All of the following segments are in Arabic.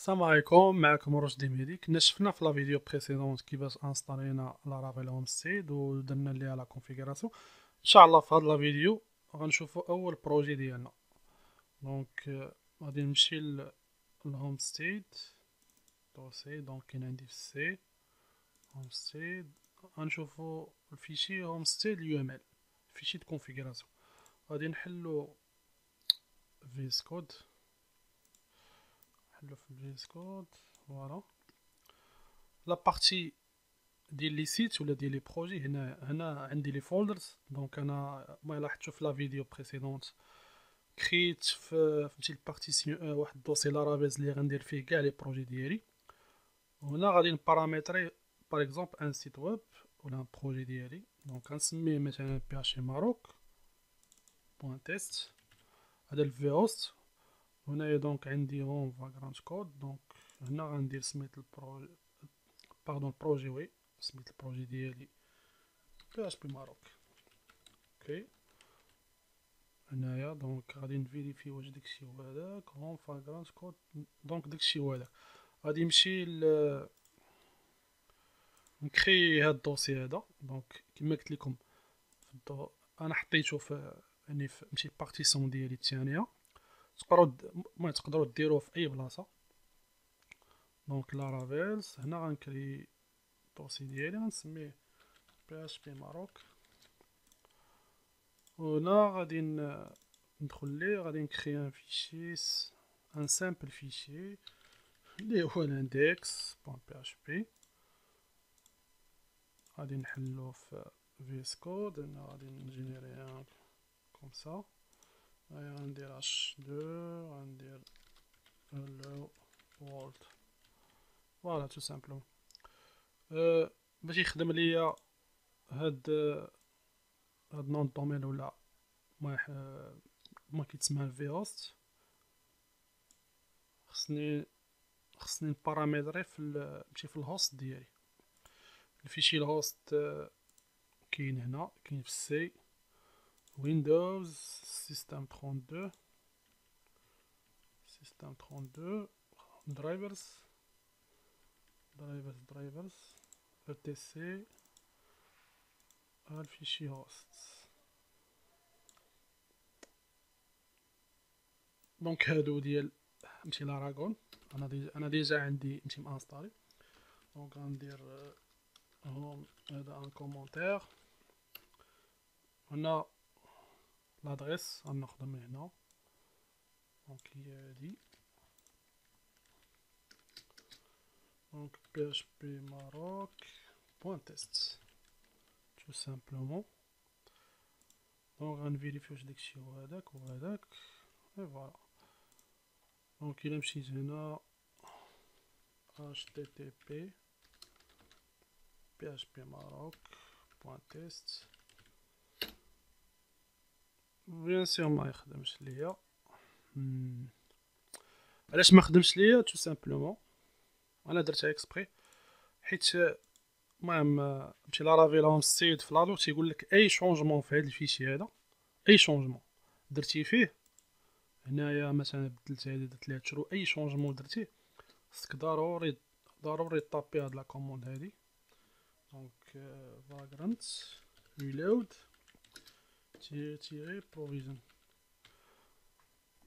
السلام عليكم معكم رشدي مهدي كنا شفنا في la vidéo précédente كيفاش انستالينا Laravel Homestead ودرنا ليها la configuration ان شاء الله في هذا la vidéo غنشوفوا اول projet ديالنا donc غادي نمشي لل Homestead dossier donc كاين عندي في ال C Homestead غنشوفوا ال fichier Homestead YAML fichier de configuration غادي نحلو فيس كود نحلو في الفيس كود فوالا لا بارتي ديال لي سيت ولا ديال les projets هنا هنا عندي les folders donc أنا ما لاحظتو في la vidéo précédente كريت في فهمتي ال partition واحد ال dossier Laravels اللي غندير فيه كاع les projets ديالي وهنا غادي نبارامتري par exemple un site web ولا un projet ديالي donc غنسميه مثلا PHP Maroc point test هذا ال vhost هنايا donc عندي هون background code donc هنا غندير سميت ال projet pardon ال projet oui سميت ال projet ديالي PHP Maroc OK هنايا donc غادي نفيريفي واش داكشي هو هذاك هون background code donc داكشي هو هذاك غادي نمشي ل نكري هاد ال dossier هذا donc كما قلت لكم في ال D أنا حطيته في يعني ماشي ال partition ديالي الثانية تقدروا المهم تقدروا ديروه في أي بلاصة. donc Laravels هنا غنكري ال dossier ديالي غنسميه PHP Maroc وهنا غادي ندخل ليه غادي نكري un fichier un simple fichier اللي هو ال index point PHP غادي نحلو في VS Code هنا غادي نجينيري comme ça غندير اش دو غندير hello world voilà tout simplement باش يخدم ليا هاد هاد nom de domaine ولا ما ما كيتسمى ال vhost خصني خصني نبارامتري في نمشي في ال hosts ديالي ال fichier ال hosts كاين هنا كاين في ال C Windows System 32 System 32 drivers drivers drivers etc ال fichier hosts donc هادو ديال نمشي Laragon أنا déjà أنا déjà عندي نمشي مانستالي donc غندير هون هذا un commentaire هنا l'adresse غناخدها من هنا donc هي هادي donc PHP Maroc point test tout simplement donc غنفيريفي واش داكشي هو هداك هو هداك et voilà donc الا مشيت هنا http php maroc point test. bien sûr ما يخدمش ليا. علاش ما خدمش ليا؟ tout simplement أنا درتها exprès حيت المهم مشي Laravel Homestead في لالو تيقول لك أي changement في هذا ال fichier هذا. أي changement درتي فيه؟ هنايا مثلا بدلت هادي درت ليها تشرو. أي changement درتيه خصك ضروري ضروري طابي هاد la commande هادي. donc Vagrant reload tiret provision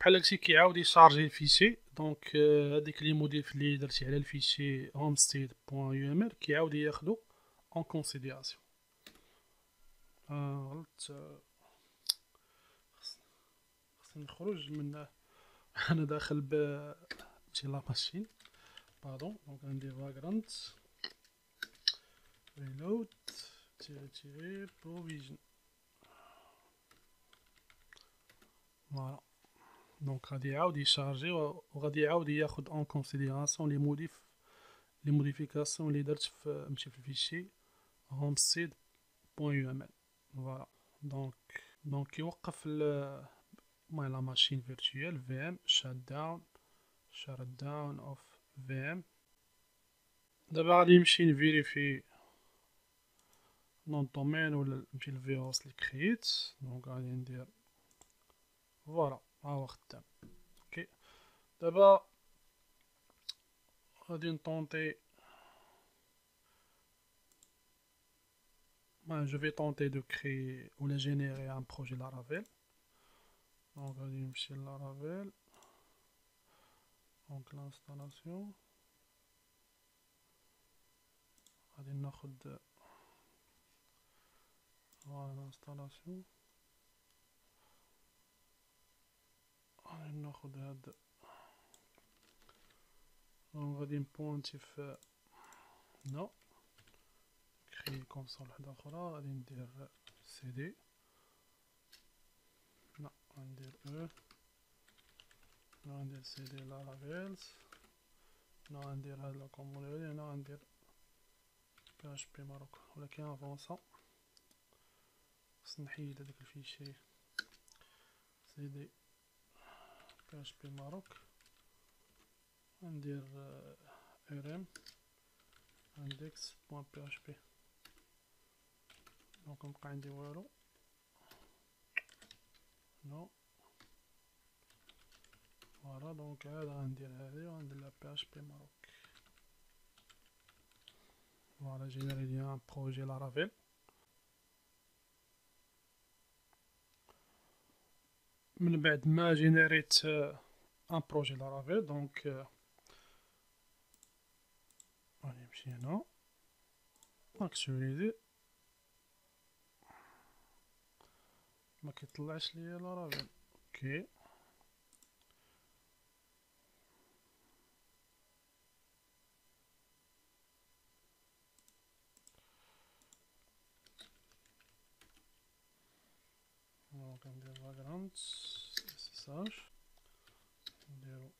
بحال هادشي كيعاود يشارجي ال fichier donc هاديك les modifs لي درتي على ال fichier homestead point كيعاود ياخدو en considération غلط. خصني نخرج من أنا داخل ب شي la machine. pardon donc غندير Vagrant reload tiret tiret provision voilà donc غادي يعاود يشارجي وغادي يعاود ياخد en considération les modifs les modifications لي درت في ماشي في ال fichier Homestead point YAML voilà donc donc يوقف المهم la machine virtuelle VM shut down shut down of VM دابا غادي نمشي نفيريفي nom de domaine ولا نمشي للفيروس لي كريت donc غادي ندير فوالا ها هو خدام اوكي دابا غادي نطونطي je vais tenter de créer ou de générer un projet Laravel. Donc, on va dire Laravel. Donc, l'installation. On va dire voilà l'installation. Va dire on va dire pointif non créer console واحدة أخرى غادي ندير سي دي لا غندير أو غندير سي دي لارافيلز هنا غندير هاد لا كومبوني هنا غندير بي اش بي ماروك ولكن افونسا خصني نحيد هداك ال fichier cd PHP غندير rm donc مبقى عندي والو. non. voilà donc عاد غندير هادي وغندير لها PH voilà générer ليا un projet Laravel من بعد ما générيت un projet Laravel donc غادي نمشي هنا actualiser ما كيطلعش ليا Laravel OK vagrant ssh نديرو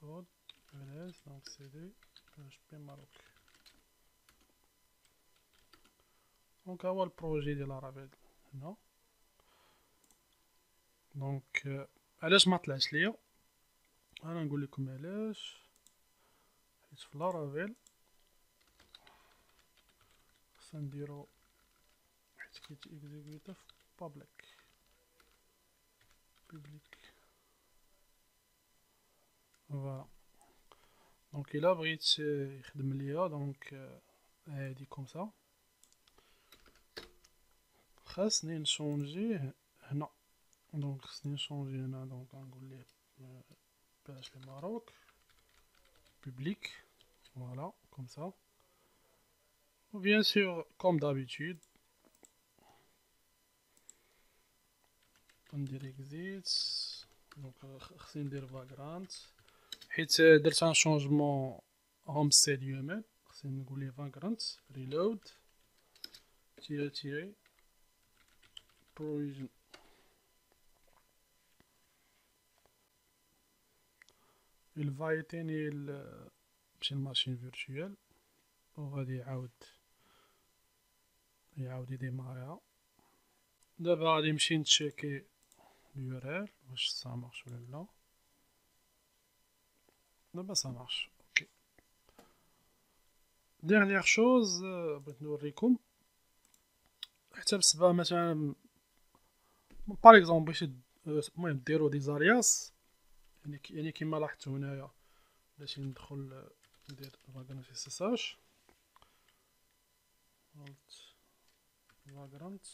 code ls donc cd php maroc donc هو ال projet ديال Laravel هنا donc علاش ما طلعش ليا أنا نقول لكم علاش حيت في Laravel خصنا نديرو حيت كيت exécuta في public public voilà donc الا بغيت يخدم ليا donc هادي comme ça خاصني نchangerه هنا donc خاصني نchanger هنا donc غنقول ليه باش لي ماروك public voilà comme ça و bien sûr comme d'habitude ندير exit donc خصني ندير vagrant حيت درت un changement Homestead yaml خصني نقول ليه vagrant reload tiret tiret provision. الفايتيني ماشي ال machine virtuelle وغادي يعاود يعاود يdémarrerها دابا غادي نمشي نcheckي اليو واش ça marche ولا لا دابا ça marche OK dernière chose بغيت نوريكم حتى بسبب مثلا par exemple باش المهم ديرو des alias يعني كيما لاحظتو هنايا باش ندخل ندير vagrant في سيساج vagrant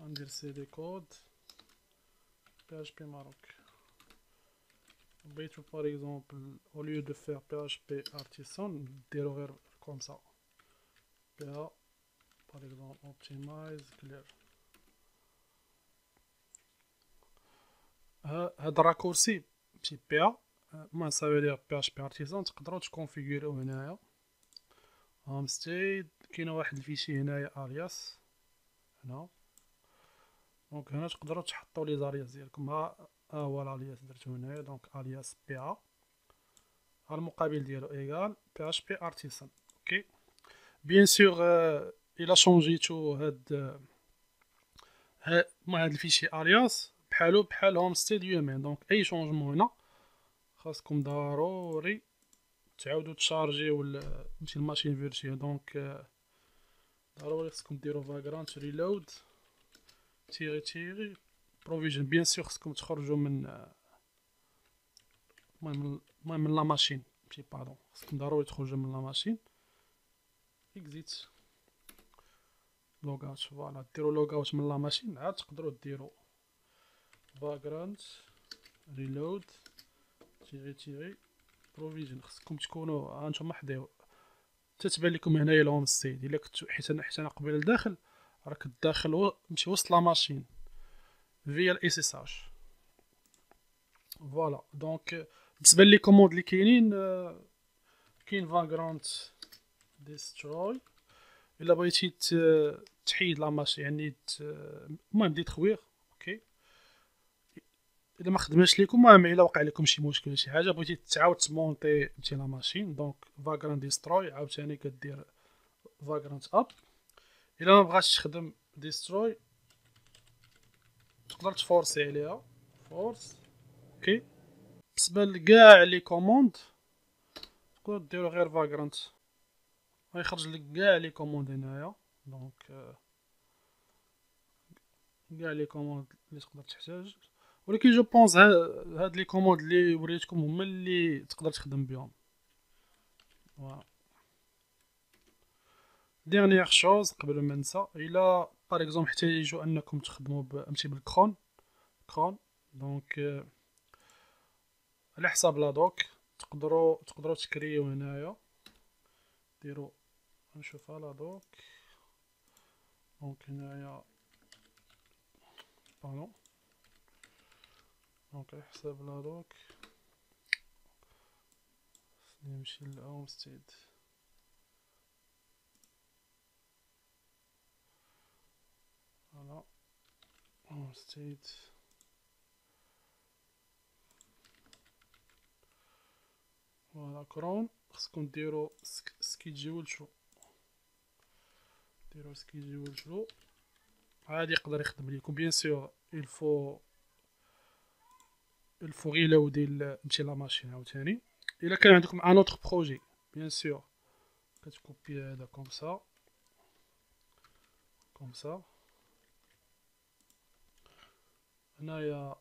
غندير cd code php maroc بغيتو par exemple au lieu de faire php artisan ديرو غير comme ça بي باغ اكزومبل اوبتيمايز كلير هاد الراكورسي تي بي ما سافي دير بي اش بي ارتيزان تقدروا تكونفيغوريو هنايا هوم ستيد كاين واحد الفيشي هنايا الياس هنا دونك هنا تقدروا تحطوا لي زالياس ديالكم. ها هو الالياس درتو هنايا. دونك الياس بي ا. المقابل ديالو égal php artisan OK bien sûr الا changéتو هاد هاد ال fichier alias. بحالو بحال Homestead yaml donc أي changement هنا خاصكم ضروري تعاودو تchargerيو ماشي ال machine virtuelle donc ضروري خاصكم ديرو vagrant reload. tiret tiret provision bien sûr خاصكم تخرجوا من المهم من la machine ماشي pardon خصكم ضروري تخرجوا من la machine exit logout voilà ديروا logout من la machine عاد تقدروا ديروا vagrant reload tiret tiret provision خصكم تكونوا هانتوما حداو تتبان لكم هنايا ال Homestead الا كنتو حيت أنا حيت أنا قبيل الداخل راك الداخل ماشي وسط la machine. via ال ssh voilà donc بالنسبة les commandes اللي كاينين كاين vagrant destroy إلا بغيتي تحيد la machine يعني المهم détruire OK إلا ما خدمش لكم المهم إلا وقع لكم شي مشكل شي حاجة بغيتي تعاود تmonter متي la machine. donc vagrant destroy عاوتاني كدير vagrant up إلا ما بغاتش تخدم destroy تقدر تforcer عليها. force. OK. بالنسبة لكاع les commandes تقدر ديرو غير vagrant غيخرج لك كاع les commandes هنايا. donc كاع les commandes اللي تقدر تحتاج. ولكن je pense هاد les commandes اللي وريتكم هما اللي تقدر تخدم بهم فوالا ديرنيير شوز قبل ما ننسى إلا باغ اكزومبل احتاجوا أنكم تخدموا بامشي بالكرون كرون دونك على حساب لا دوك تقدروا تقدروا تكريو هنايا ديروا نشوفها لا دوك دونك هنايا بانو دونك على حساب لا دوك نمشي لل home voilà Homestead voilà cron خصكم ديرو schedule true ديرو schedule true عادي يقدر يخدم ليكم bien sûr il faut il faut reloader نمشي la machine عاوتاني الا كان عندكم un autre projet bien sûr كتكوبي هذا comme ça comme ça هنايا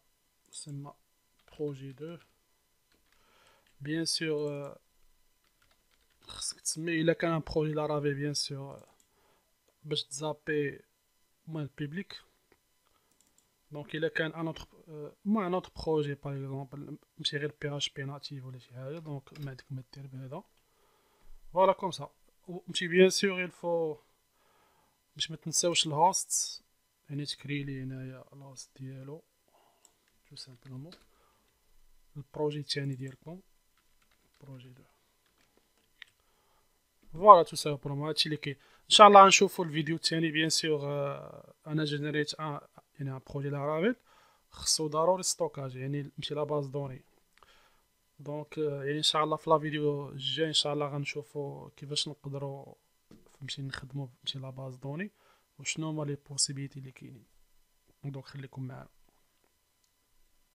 سما projet deux bien sûr خصك تسمي الا كان un projet Laravel bien sûr باش تزابي المهم ال public donc الا كان un autre ما un autre projet par exemple ماشي غير PHP natif ولا شي حاجة donc ما عندك ما دير بهذا voilà comme ça ماشي bien sûr il faut باش ما تنساوش ال host يعني تكري لي هنايا ال host ديالو tout simplement ال projet الثاني ديالكم projet deux voilà tout simplement هادشي اللي كاين ان شاء الله نشوفوا الفيديو الثاني bien sûr أنا généré ت un يعني un projet Laravel خصو ضروري stockage يعني ماشي la base données donc يعني ان شاء الله في la vidéo الجاي ان شاء الله غنشوفوا كيفاش نقدروا فهمتي نخدموا فهمتي la base données وشنو هما les possibilités اللي كاينين؟ donc خليكم معنا